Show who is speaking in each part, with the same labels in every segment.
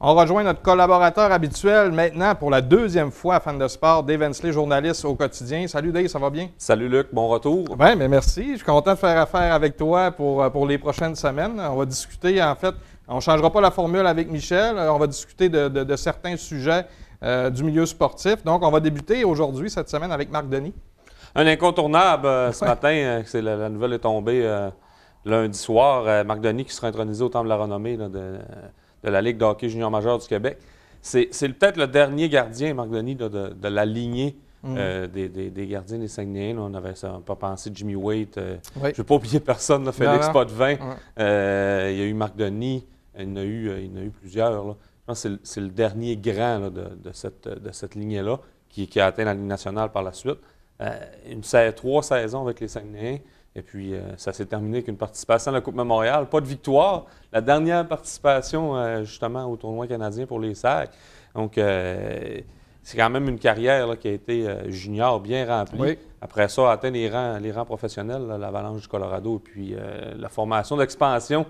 Speaker 1: On rejoint notre collaborateur habituel maintenant pour la deuxième fois à Fan de Sport, Dave Hensley, journaliste au quotidien. Salut Dave, ça va bien?
Speaker 2: Salut Luc, bon retour.
Speaker 1: Oui, mais merci. Je suis content de faire affaire avec toi pour, euh, pour les prochaines semaines. On va discuter, en fait, on ne changera pas la formule avec Michel. On va discuter de, certains sujets euh, du milieu sportif. Donc, on va débuter aujourd'hui, cette semaine, avec Marc Denis.
Speaker 2: Un incontournable euh, ce matin, c'est la, nouvelle est tombée lundi soir. Marc Denis qui sera intronisé au Temple de la Renommée de de la Ligue de hockey junior majeur du Québec. C'est peut-être le dernier gardien, Marc Denis, de, la lignée mm. euh, des, gardiens des Saguenayens. on n'avait pas pensé Jimmy Waite. Euh, je ne vais pas oublier personne, Félix Potvin. Euh, il y a eu Marc Denis. Il y en a eu, il a eu plusieurs. Je pense que c'est le, dernier grand de, cette, de cette lignée-là qui, a atteint la Ligue nationale par la suite. une, trois saisons avec les Saguenayens. Et puis, euh, ça s'est terminé avec une participation à la Coupe Memorial. Pas de victoire. La dernière participation, euh, justement, au tournoi canadien pour les sacs. Donc, euh, c'est quand même une carrière qui a été junior bien remplie. Après ça, atteint les rangs, les rangs professionnels, l'Avalanche du Colorado, et puis la formation d'expansion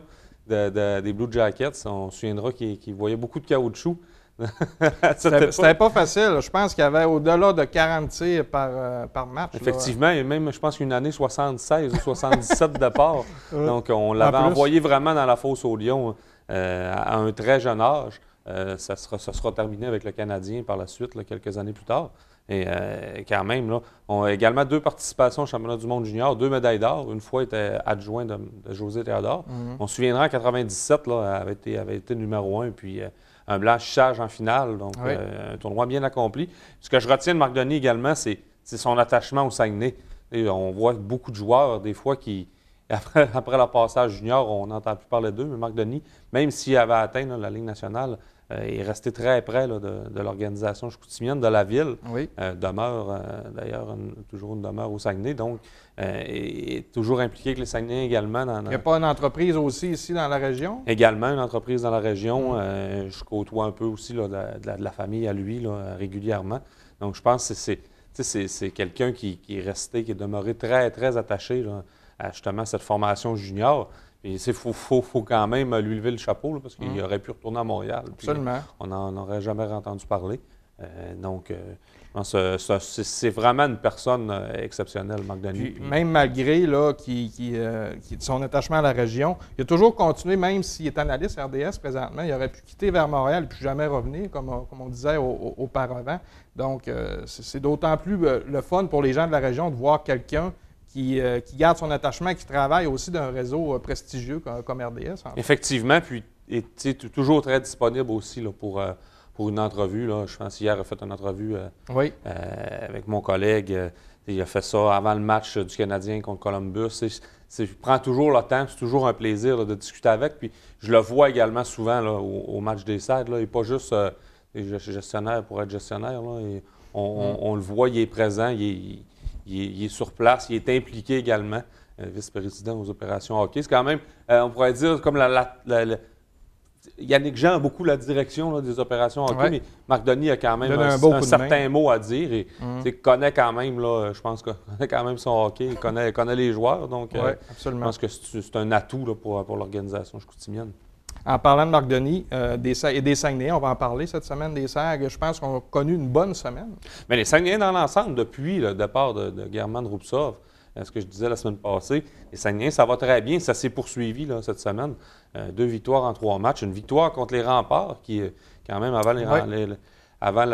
Speaker 2: des Blue Jackets. On se souviendra qu'ils voyaient beaucoup de caoutchouc.
Speaker 1: C'était pas... facile. Je pense qu'il y avait au-delà de 40 tirs par, euh, par match.
Speaker 2: Effectivement, et même, je pense qu'une année 76 ou 77 de départ. Donc, on l'avait envoyé vraiment dans la fosse au Lion euh, à un très jeune âge. Euh, ça, sera, ça sera terminé avec le Canadien par la suite, quelques années plus tard. Et quand même, là, on a également deux participations au championnat du monde junior, deux médailles d'or. Une fois était adjoint de, José Théodore. Mm-hmm. On se souviendra en 97, là, avait été, avait été numéro un. Puis un blanchissage en finale. Donc, euh, un tournoi bien accompli. Ce que je retiens de Marc Denis également, c'est son attachement au Saguenay. on voit beaucoup de joueurs, des fois, qui, après, après leur passage junior, on n'entend plus parler d'eux, mais Marc Denis, même s'il avait atteint la Ligue nationale, euh, il est resté très près de, l'organisation chicoutimienne, de la ville.
Speaker 1: Oui.
Speaker 2: Euh, demeure, euh, d'ailleurs, toujours une demeure au Saguenay. Donc, est toujours impliqué avec les Saguenay également. Dans,
Speaker 1: Il n'y a pas une entreprise aussi ici dans la région?
Speaker 2: Également, une entreprise dans la région. Mm. je côtoie un peu aussi de, la, famille à lui régulièrement. Donc, je pense que c'est quelqu'un qui, est resté, qui est demeuré très, très attaché à justement cette formation junior. Et il faut, faut, quand même lui lever le chapeau, parce qu'il mm. aurait pu retourner à Montréal.
Speaker 1: Absolument.
Speaker 2: on n'en aurait jamais entendu parler. Euh, donc, euh, c'est vraiment une personne euh, exceptionnelle, Marc Denis.
Speaker 1: Même malgré là, qui, son attachement à la région, il a toujours continué, même s'il est analyste RDS présentement, il aurait pu quitter vers Montréal et puis jamais revenir, comme, comme on disait auparavant. Donc, c'est d'autant plus le fun pour les gens de la région de voir quelqu'un euh, qui, garde son attachement, qui travaille aussi d'un réseau euh, prestigieux comme, RDS.
Speaker 2: Effectivement, puis est toujours très disponible aussi là, pour, euh, pour une entrevue. Là. Je pense qu'hier, il a fait une entrevue avec mon collègue. il a fait ça avant le match du Canadien contre Columbus. je prends toujours le temps, c'est toujours un plaisir de discuter avec. Puis je le vois également souvent au, match des SAD. Il n'est pas juste gestionnaire pour être gestionnaire. Mm. on, le voit, il est présent, il est, il est, sur place, il est impliqué également, euh, vice-président aux opérations hockey. C'est quand même, euh, on pourrait dire, comme la, Yannick Jean a beaucoup la direction des opérations hockey, mais Marc Denis a quand même un, certain mot à dire et mmh. connaît quand même, là, je pense qu'il connaît quand même son hockey, il connaît, connaît les joueurs. Donc,
Speaker 1: euh,
Speaker 2: je pense que c'est un atout pour, pour l'organisation chicoutimienne.
Speaker 1: En parlant de Marc Denis euh, des, et des Saguenayens, on va en parler cette semaine des SAG. Je pense qu'on a connu une bonne semaine.
Speaker 2: Mais les Saguenayens dans l'ensemble, depuis le départ de, de German euh, ce que je disais la semaine passée, les Saguenayens, ça va très bien. Ça s'est poursuivi là, cette semaine. Euh, deux victoires en trois matchs. Une victoire contre les remparts, qui, quand même, avant, les, avant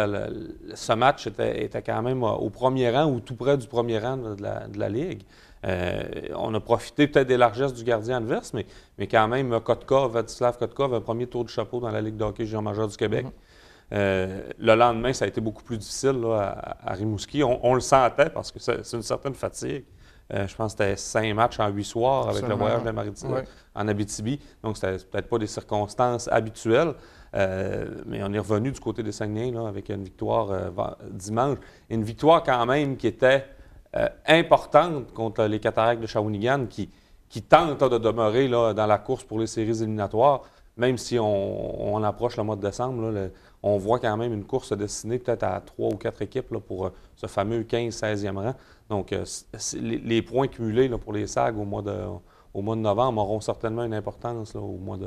Speaker 2: ce match, était, était, quand même au premier rang ou tout près du premier rang de la, de la Ligue. Euh, on a profité peut-être des largesses du gardien adverse, mais, mais quand même, Kotka, Vladislav Kotka avait un premier tour de chapeau dans la Ligue de hockey junior majeur du Québec. Mhm. Euh, le lendemain, ça a été beaucoup plus difficile à, Rimouski. On, le sentait parce que c'est une certaine fatigue. Euh, je pense que c'était cinq matchs en huit soirs avec le voyage de Maritime en Abitibi. Donc, c'était peut-être pas des circonstances habituelles. Mais on est revenu du côté des Saguenay avec une victoire dimanche. Une victoire quand même qui était euh, importante contre les cataractes de Shawinigan qui, qui tentent de demeurer là, dans la course pour les séries éliminatoires. Même si on, approche le mois de décembre, on voit quand même une course destinée peut-être à trois ou quatre équipes pour euh, ce fameux 15-16e rang. Donc, euh, les, points cumulés pour les SAG au mois de novembre auront certainement une importance au, mois de,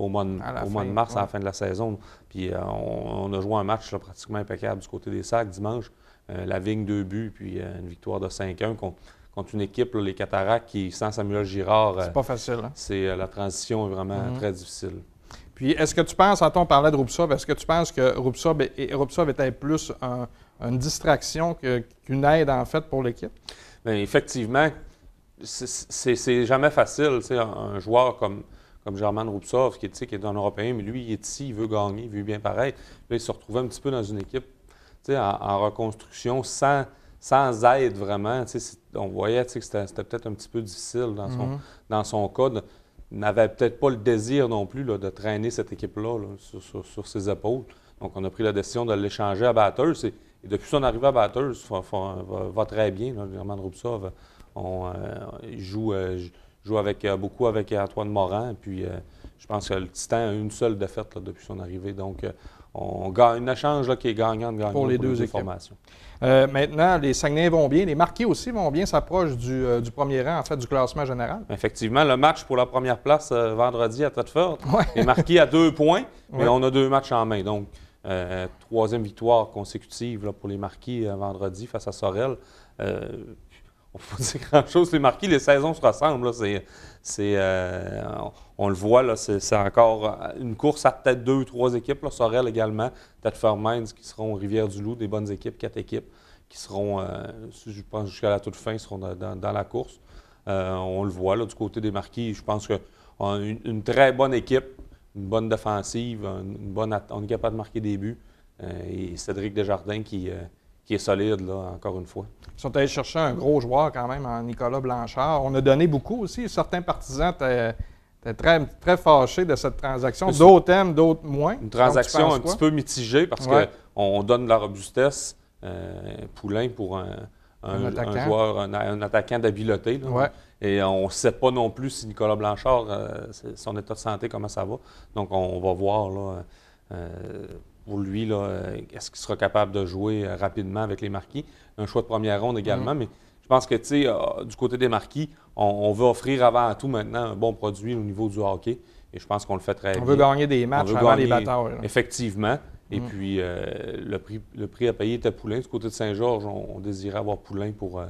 Speaker 2: au mois de,
Speaker 1: À la
Speaker 2: au mois de
Speaker 1: fin,
Speaker 2: mars, à la fin de la saison. Puis euh, on, on a joué un match là, pratiquement impeccable du côté des sacs dimanche. Euh, la Vigne, deux buts, puis euh, une victoire de 5-1 contre, contre une équipe, là, les Cataractes, qui, sans Samuel Girard,
Speaker 1: C'est pas facile. hein.
Speaker 2: c'est, la transition est vraiment
Speaker 1: Mhm.
Speaker 2: très difficile.
Speaker 1: Puis, est-ce que tu penses, quand on parlait de Rupsov, est-ce que tu penses que est- et- était plus un- une distraction qu'une aide, en fait, pour l'équipe?
Speaker 2: Bien, effectivement, c'est- jamais facile, tu sais, un, un joueur comme, comme German Rupsov, qui, est, qui un Européen, mais lui, il est ici, il veut gagner, il veut bien pareil. Là, il se retrouvait un petit peu dans une équipe en, en reconstruction, sans, sans aide vraiment. On voyait que c'était peut-être un petit peu difficile dans son, dans son cas. de- Il n'avait peut-être pas le désir non plus là, de traîner cette équipe-là là, sur, sur- sur ses épaules. Donc, on a pris la décision de l'échanger à Batters. Et, et depuis son arrivée à Batters, va, va- va- va très bien. Là, Germain Rupsov, on, euh, il joue, euh, joue avec, euh, beaucoup avec Antoine Morin. Puis, euh, je pense que le Titan a une seule défaite là, depuis son arrivée. Donc, euh, on gagne un échange là, qui est gagnant-gagnant
Speaker 1: Pour les deux équipes.
Speaker 2: formations.
Speaker 1: Euh, maintenant, les Saguenay vont bien. Les marqués aussi vont bien, s'approchent du, euh, du premier rang, en fait, du classement général.
Speaker 2: Effectivement, le match pour la première place euh, vendredi à Thetford
Speaker 1: Ouais.
Speaker 2: est marqué à deux points, mais
Speaker 1: Ouais.
Speaker 2: on a deux matchs en main. Donc, troisième victoire consécutive là, pour les marquis vendredi face à Sorel. Euh, on peut dire grand-chose. Les marquis, les saisons se ressemblent. euh, on, le voit, c'est, encore une course à peut-être deux ou trois équipes. Là. Sorel également, Thetford Mines qui seront Rivière-du-Loup, des bonnes équipes, quatre équipes qui seront, euh, je pense, jusqu'à la toute fin, seront dans, la course. Euh, on le voit là, du côté des marquis. Je pense qu'on une, très bonne équipe, une bonne défensive, une bonne on est capable de marquer des buts. Euh, et Cédric Desjardins qui, euh, qui est solide, là, encore une fois.
Speaker 1: Ils sont allés chercher un gros joueur quand même en Nicolas Blanchard. On a donné beaucoup aussi. Certains partisans étaient, très, très fâchés de cette transaction. D'autres aiment, d'autres moins.
Speaker 2: Une transaction un
Speaker 1: quoi?
Speaker 2: petit peu mitigée parce
Speaker 1: Ouais.
Speaker 2: qu'on donne de la robustesse, euh, Poulain, pour un, un-
Speaker 1: Un attaquant.
Speaker 2: un joueur, un, attaquant d'habileté.
Speaker 1: Ouais.
Speaker 2: Et on ne sait pas non plus si Nicolas Blanchard, euh, son état de santé, comment ça va. Donc, on, va voir là, euh, pour lui, euh, est-ce qu'il sera capable de jouer euh, rapidement avec les marquis? Un choix de première ronde également, mais je pense que, tu sais, euh, du côté des marquis, on, on veut offrir avant tout maintenant un bon produit au niveau du hockey. Et je pense qu'on le fait très
Speaker 1: On
Speaker 2: bien.
Speaker 1: veut gagner des matchs
Speaker 2: veut
Speaker 1: avant les
Speaker 2: gagner-
Speaker 1: batailles. là.
Speaker 2: Effectivement. Et
Speaker 1: Mm.
Speaker 2: puis, euh, le, prix, le prix à payer était Poulain. Du côté de Saint-Georges, on, on désirait avoir Poulain pour euh,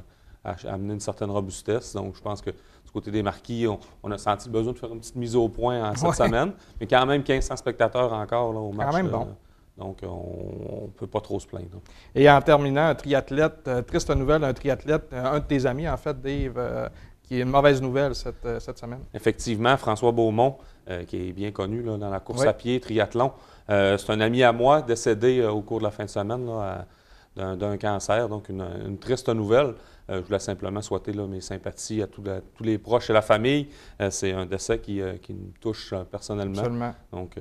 Speaker 2: amener une certaine robustesse. Donc, je pense que du côté des marquis, on, on a senti le besoin de faire une petite mise au point en cette
Speaker 1: Ouais.
Speaker 2: semaine. Mais quand même, 1500 spectateurs encore là, au match.
Speaker 1: même
Speaker 2: là.
Speaker 1: bon.
Speaker 2: Donc, on ne peut pas trop se plaindre.
Speaker 1: Et en terminant, un triathlète, euh, triste nouvelle, un triathlète, euh, un de tes amis, en fait, Dave, euh, qui est une mauvaise nouvelle cette, euh, cette semaine.
Speaker 2: Effectivement, François Beaumont, euh, qui est bien connu là, dans la course
Speaker 1: Oui.
Speaker 2: à pied, triathlon, euh, c'est un ami à moi décédé euh, au cours de la fin de semaine là, à- d'un, cancer. Donc, une, une triste nouvelle. Euh, je voulais simplement souhaiter là, mes sympathies à tous la- tous les proches et la famille. Euh, c'est un décès qui, euh, qui me touche personnellement.
Speaker 1: Seulement.
Speaker 2: Donc,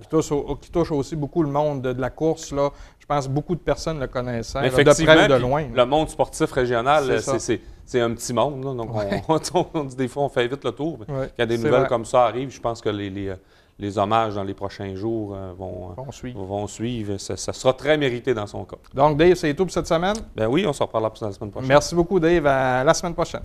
Speaker 1: Qui touche, au- qui touche aussi beaucoup le monde de, de la course. Là. Je pense que beaucoup de personnes le connaissaient, là, de
Speaker 2: effectivement,
Speaker 1: près ou de
Speaker 2: puis
Speaker 1: loin.
Speaker 2: le monde sportif régional,
Speaker 1: C'est
Speaker 2: un petit monde. là. donc,
Speaker 1: Ouais.
Speaker 2: on, on dit des fois, on fait vite le tour. mais
Speaker 1: Ouais,
Speaker 2: Quand des nouvelles
Speaker 1: vrai.
Speaker 2: comme ça arrivent, je pense que les, les, les hommages dans les prochains jours euh, vont,
Speaker 1: suit.
Speaker 2: vont suivre. Ça, ça sera très mérité dans son cas.
Speaker 1: Donc, Dave, c'est tout pour cette semaine.
Speaker 2: Ben oui, on se reparle la semaine prochaine.
Speaker 1: Merci beaucoup, Dave. À la semaine prochaine.